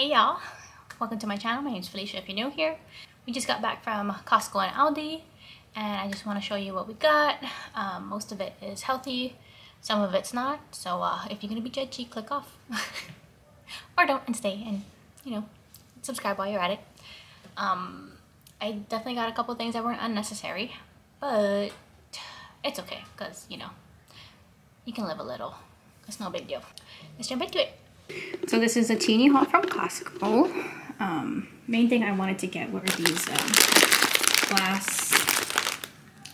Hey y'all, welcome to my channel. My name is Felicia if you're new here. We just got back from Costco and Aldi and I just want to show you what we got. Um, most of it is healthy, some of it's not. So uh, if you're going to be judgy, click off. or don't and stay and, you know, subscribe while you're at it. Um, I definitely got a couple things that weren't unnecessary, but it's okay because, you know, you can live a little. It's no big deal. Let's jump into it. So this is a teeny haul from Costco. Um, main thing I wanted to get were these um, glass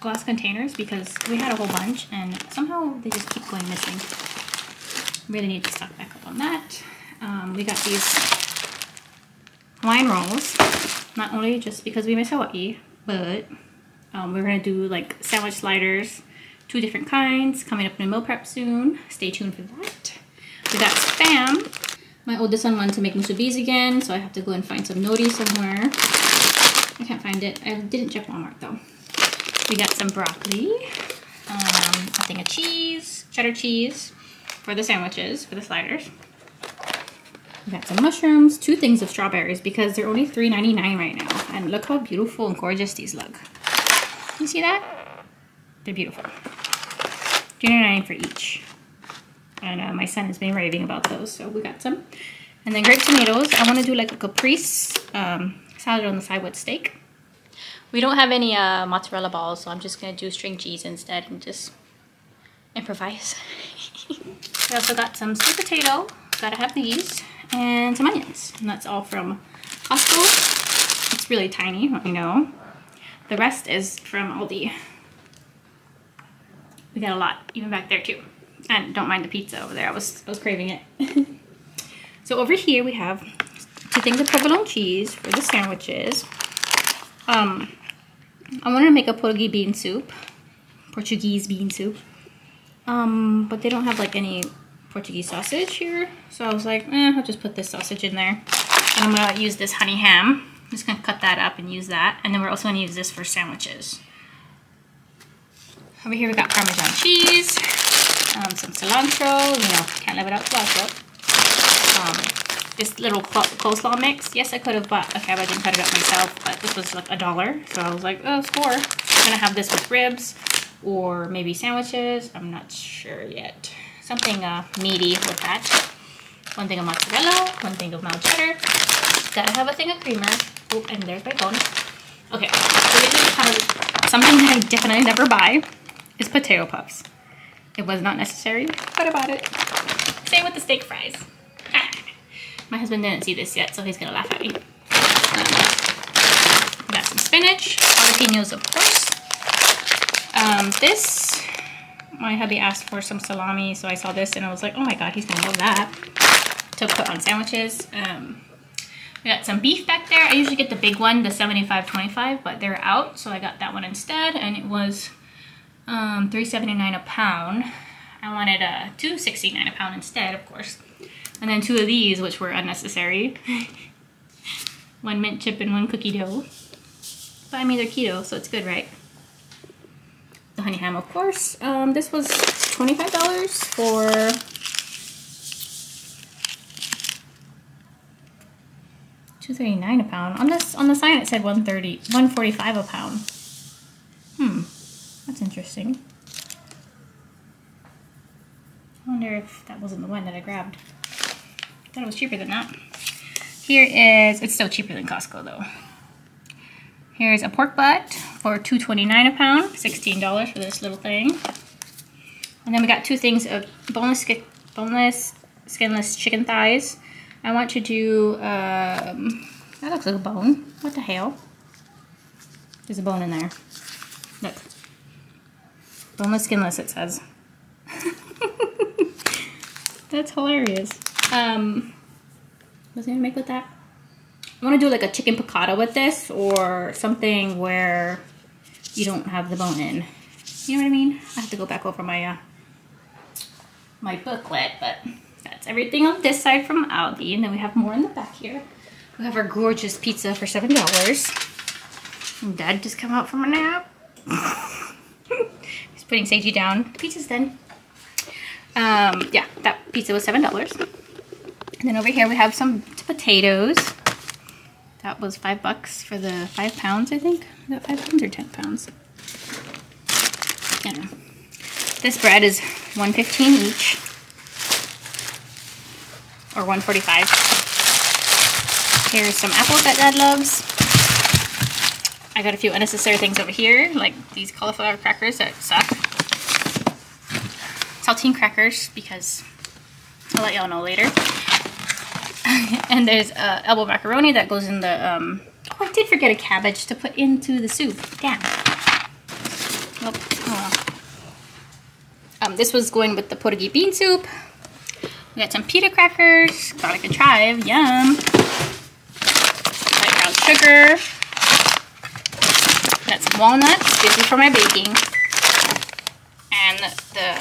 glass containers because we had a whole bunch and somehow they just keep going missing. Really need to stock back up on that. Um, we got these Hawaiian rolls, not only just because we miss Hawaii, but um, we're gonna do like sandwich sliders, two different kinds, coming up in a meal prep soon. Stay tuned for that. We got Spam. My oldest son wanted to make musubis again, so I have to go and find some nori somewhere. I can't find it. I didn't check Walmart though. We got some broccoli, um, a thing of cheese, cheddar cheese for the sandwiches, for the sliders. We got some mushrooms, two things of strawberries because they're only $3.99 right now. And look how beautiful and gorgeous these look. You see that? They're beautiful. $3.99 for each. And uh, my son has been raving about those, so we got some. And then grape tomatoes. I want to do like a caprese um, salad on the side with steak. We don't have any uh, mozzarella balls, so I'm just going to do string cheese instead and just improvise. we also got some sweet potato. Gotta have these. And some onions. And that's all from Costco. It's really tiny, I know. The rest is from Aldi. We got a lot, even back there too. And don't mind the pizza over there. I was I was craving it. so over here we have two things of provolone cheese for the sandwiches. Um, I wanted to make a Portuguese bean soup. Portuguese bean soup. Um, but they don't have like any Portuguese sausage here. So I was like, eh, I'll just put this sausage in there. And I'm gonna use this honey ham. I'm just gonna cut that up and use that. And then we're also gonna use this for sandwiches. Over here we got Parmesan cheese um, some cilantro, you know, can't live without cilantro. Um, this little coleslaw mix. Yes, I could have bought a cabbage and cut it up myself, but this was like a dollar. So I was like, oh, score. I'm gonna have this with ribs or maybe sandwiches. I'm not sure yet. Something uh, meaty with that. One thing of mozzarella, one thing of mild cheddar. Gotta have a thing of creamer. Oh, and there's my bone. Okay, so this is kind of something that I definitely never buy is potato puffs. It was not necessary, but I bought it. Same with the steak fries. Ah. My husband didn't see this yet, so he's gonna laugh at me. Um, got some spinach, jalapenos of course. Um, this, my hubby asked for some salami, so I saw this and I was like, oh my god, he's gonna love that. To put on sandwiches. Um, we got some beef back there. I usually get the big one, the 75.25, but they're out, so I got that one instead, and it was um, 3.79 a pound. I wanted a 2.69 a pound instead, of course. And then two of these, which were unnecessary. one mint chip and one cookie dough. But I mean, they're keto, so it's good, right? The honey ham, of course. Um, this was $25 for... Two thirty nine a pound. On this on the sign it said 130 145 a pound. That's interesting. I wonder if that wasn't the one that I grabbed. I thought it was cheaper than that. Here is, it's still cheaper than Costco though. Here's a pork butt for $2.29 a pound, $16 for this little thing. And then we got two things of boneless, boneless skinless chicken thighs. I want to do, um, that looks like a bone. What the hell? There's a bone in there. Look. Boneless, skinless, it says. That's hilarious. Um, what's I gonna make with that? I want to do like a chicken piccata with this or something where you don't have the bone in. You know what I mean? I have to go back over my uh, my booklet, but that's everything on this side from Aldi. And then we have more in the back here. We have our gorgeous pizza for $7. And Dad just come out from a nap. putting Seiji down. The pizza's done. Um, yeah, that pizza was $7. And then over here we have some potatoes. That was five bucks for the five pounds, I think. Is that five pounds or 10 pounds? I don't know. This bread is 115 each. Or 145. Here's some apples that Dad loves. I got a few unnecessary things over here, like these cauliflower crackers that suck. Saltine crackers, because I'll let y'all know later. and there's uh, elbow macaroni that goes in the, um, oh, I did forget a cabbage to put into the soup. Damn. Nope. Oh well. Um, this was going with the portuguese bean soup. We got some pita crackers, garlic and chive, yum. Light brown sugar. Walnuts, this is for my baking. And the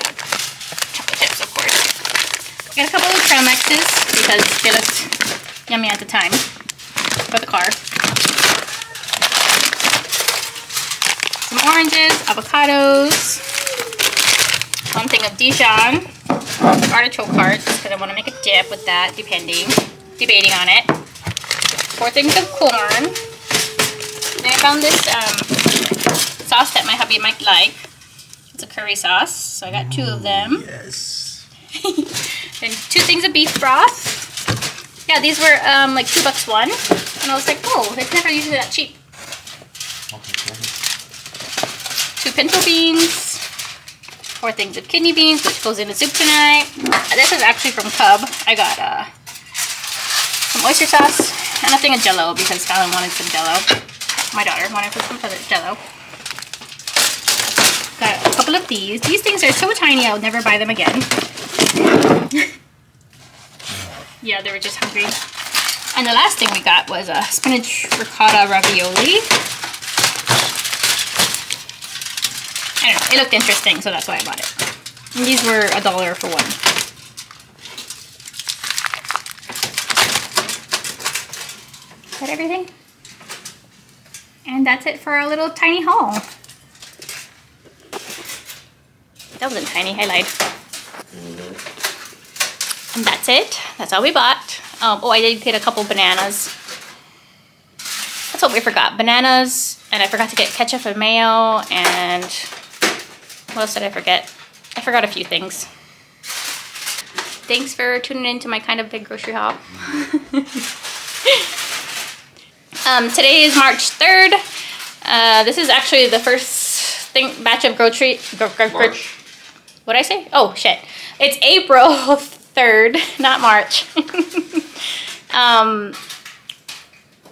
chocolate chips, of course. Got a couple of trail mixes because they looked yummy at the time for the car. Some oranges, avocados, one thing of Dijon artichoke hearts because I want to make a dip with that, depending, debating on it. Four things of corn. Then I found this um, sauce that my hubby might like. It's a curry sauce, so I got two of them. Yes. then two things of beef broth. Yeah, these were um, like two bucks one, and I was like, oh, it's never usually that cheap. Two pinto beans, four things of kidney beans, which goes in the soup tonight. This is actually from Cub. I got uh, some oyster sauce and a thing of jello because Fallon wanted some jello. My daughter wanted some jello. Couple of these. These things are so tiny I would never buy them again. yeah, they were just hungry. And the last thing we got was a spinach ricotta ravioli. I don't know, it looked interesting, so that's why I bought it. And these were a dollar for one. Is that everything? And that's it for our little tiny haul. That was a tiny, I lied. And that's it. That's all we bought. Um, oh, I did get a couple bananas. That's what we forgot. Bananas, and I forgot to get ketchup and mayo, and what else did I forget? I forgot a few things. Thanks for tuning in to my kind of big grocery haul. um, today is March 3rd. Uh, this is actually the first thing batch of grocery. Gro gro March. What'd I say? Oh, shit. It's April 3rd, not March. um,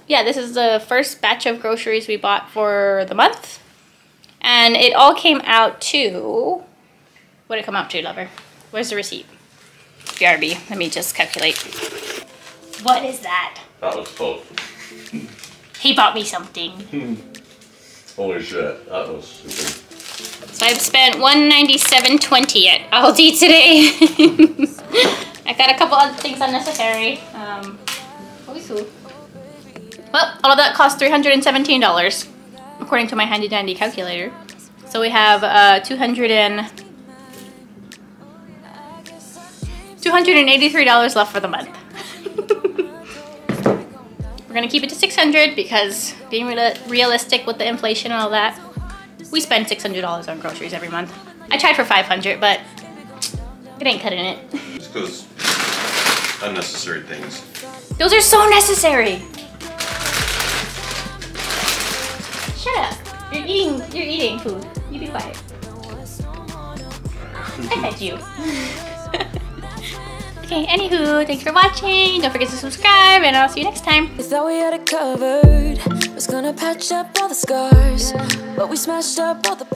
yeah, this is the first batch of groceries we bought for the month. And it all came out to, what did it come out to, lover? Where's the receipt? BRB, let me just calculate. What is that? That was close. He bought me something. Holy shit, that was stupid. So I've spent 197.20 at Aldi today. I got a couple other things unnecessary. Um, well, all of that cost $317, according to my handy dandy calculator. So we have uh, 200 and $283 left for the month. We're gonna keep it to 600 because being real realistic with the inflation and all that, we spend $600 on groceries every month. I tried for 500, but it ain't cutting it. Just because unnecessary things. Those are so necessary. Shut up. You're eating, you're eating food. You be quiet. I fed you. okay, anywho, thanks for watching. Don't forget to subscribe and I'll see you next time. We thought we had it covered. Was gonna patch up all the scars, but we smashed up all the.